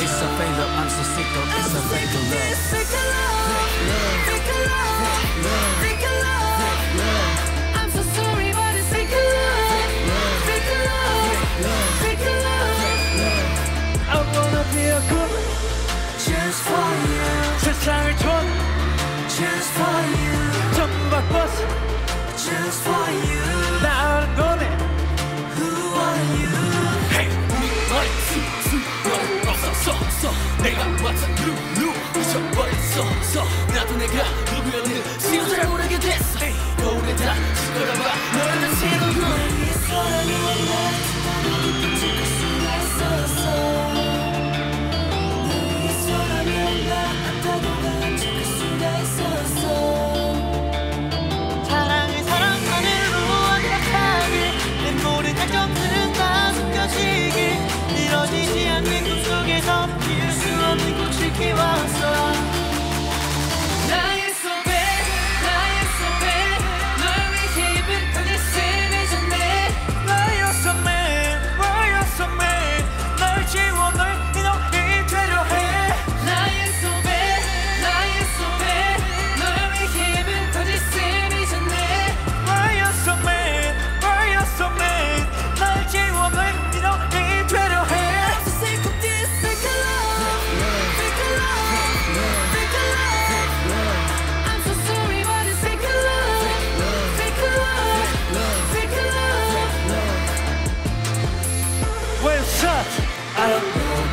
It's a fatal, I'm so sick of, it's a fatal love. そうそうだと願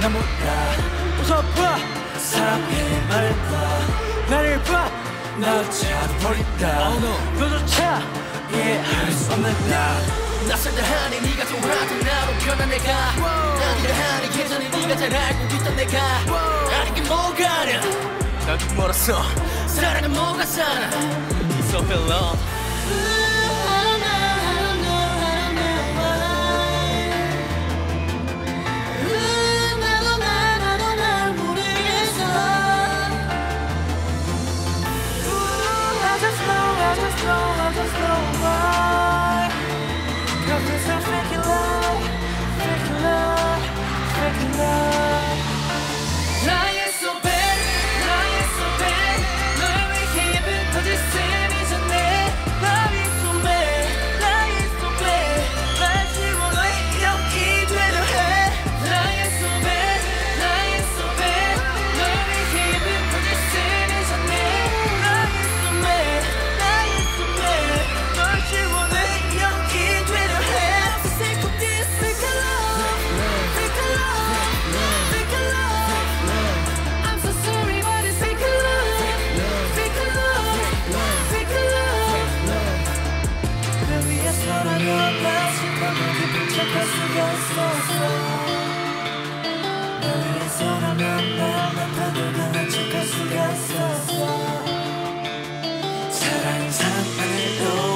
나 몰라 웃어봐 사랑해 말봐 나를 봐나 찾아버린다. Oh, no. 너조차 이해할 수 없는 나 낯설다 하니 네가 좋아하던 나로 변한 내가. 아니라 하니 예전에 네가 잘 알고 있던 내가. 아는 게 뭐가냐? 나도 멀었어. 사랑은 뭐가 사나? It's so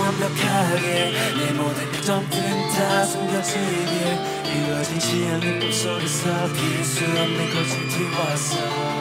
완벽하게 내 모든 감정들은 다 숨겨지길. 이루어진 시야는 꿈속에서 피울 수 없는 꽃을 띄웠어